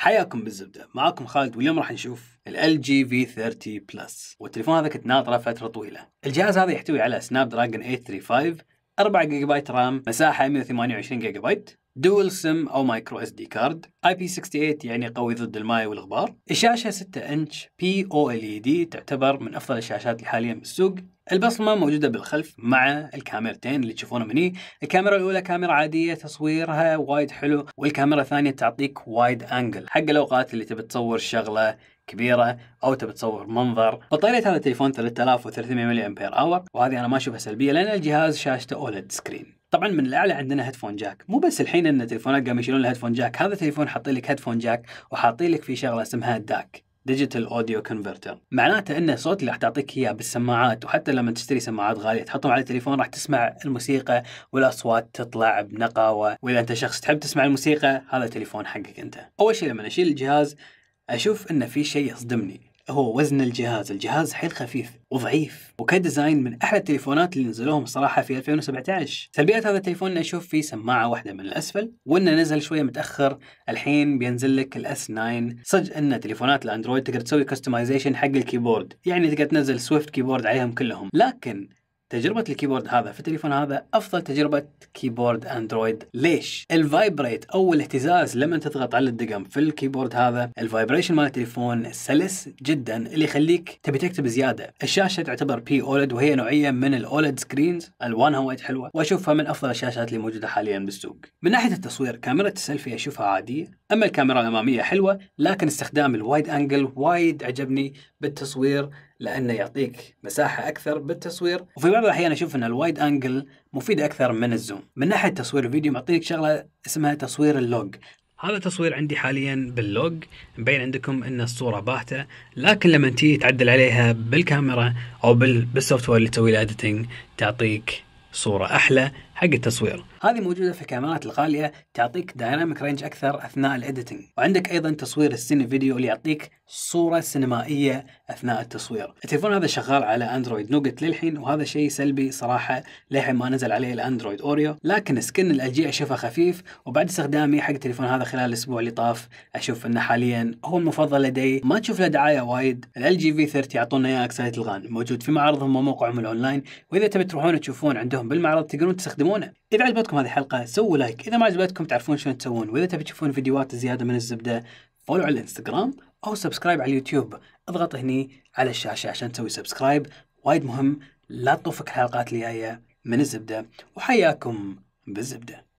حياكم بالزبدة. معاكم خالد واليوم راح نشوف LG V 30 Plus والتليفون هذا كنت ناطره فترة طويلة. الجهاز هذا يحتوي على Snapdragon 835 4 جيجا بايت RAM مساحة 128 جيجا بايت dual SIM أو micro SD card IP 68 يعني قوي ضد الماء والغبار. الشاشة 6 إنش بي أو ال اي دي تعتبر من أفضل الشاشات اللي حاليا بالسوق البصمة موجودة بالخلف مع الكاميرتين اللي تشوفونهم هني الكاميرا الأولى كاميرا عادية تصويرها وايد حلو والكاميرا الثانية تعطيك wide angle حق الأوقات اللي تبي تصور شغلة كبيرة أو تبي تصور منظر. بطارية هذا التليفون 3300 milliampere hour. وهذه أنا ما أشوفها سلبية لأن الجهاز شاشته OLED screen. طبعا من الأعلى عندنا headphone jack مو بس الحين إن التليفونات قاموا يشيلون ال headphone jack هذا التليفون حاطين لك headphone jack وحاطين لك في شغلة اسمها DAC digital audio converter معناته إن الصوت اللي راح تعطيك إياه بالسماعات وحتى لما تشتري سماعات غالية تحطهم على التليفون راح تسمع الموسيقى والأصوات تطلع بنقاوة. وإذا أنت شخص تحب تسمع الموسيقى هذا التليفون حقك أنت. أول شيء لما أشيل الجهاز أشوف إن في شيء يصدمني. هو وزن الجهاز. الجهاز حيل خفيف وضعيف وك design من أحلى التليفونات اللي نزلوهم الصراحه في 2017 سلبيات هذا التليفون اني أشوف فيه سماعة واحدة من الأسفل وإنه نزل شوية متأخر. الحين بينزل لك ال S 9 صدق إن تليفونات الأندرويد تقدر تسوي customization حق ال keyboard. يعني تقدر تنزل Swift keyboard عليهم كلهم. لكن تجربة ال keyboard هذا في التليفون هذا أفضل تجربة keyboard أندرويد. ليش؟ ال vibrate أو الاهتزاز لما تضغط على الدقم في ال keyboard هذا ال vibration مال التليفون سلس جدا اللي يخليك تبي تكتب زيادة. الشاشة تعتبر P-OLED وهي نوعية من ال OLED screens ألوانها وايد حلوة. وأشوفها من أفضل الشاشات اللي موجودة حاليا بالسوق. من ناحية التصوير كاميرا السيلفي أشوفها عادية. أما الكاميرا الأمامية حلوة لكن استخدام ال wide angle وايد عجبني بالتصوير. لأنه يعطيك مساحة أكثر بالتصوير. وفي بعض الأحيان أشوف إن ال wide angle مفيد أكثر من ال zoom. من ناحية تصوير الفيديو معطيك شغلة اسمها تصوير ال log. هذا تصوير عندي حاليا بال log. مبين عندكم إن الصورة باهتة لكن لما تيجي تعدل عليها بالكاميرا أو بال software اللي تسوي له editing تعطيك صورة أحلى. حق التصوير. هذه موجودة في الكاميرات الغالية تعطيك dynamic range أكثر أثناء ال editing وعندك أيضا تصوير ال cine video اللي يعطيك صورة سينمائية أثناء التصوير. التليفون هذا شغال على Android Nougat للحين وهذا شيء سلبي صراحة للحين ما نزل عليه ال Android Oreo لكن skin LG أشوفه خفيف وبعد استخدامي حق التليفون هذا خلال الأسبوع اللي طاف أشوف إنه حاليا هو المفضل لدي. ما تشوف له دعاية وايد LG V 30 يعطونا إياه Xcite الغانم موجود في معرضهم وموقعهم الأونلاين. وإذا تبي تروحون تشوفون عندهم بالمعرض تقدرون تستخدمونه إذا عجبتكم هذه الحلقة سووا like. إذا ما عجبتكم تعرفون شلون تسوون. وإذا تبي تشوفون فيديوهات زيادة من الزبدة follow على الإنستغرام أو subscribe على اليوتيوب. اضغط هني على الشاشة عشان تسوي subscribe. وايد مهم لا تطوفك الحلقات الجاية من الزبدة. وحياكم بالزبدة.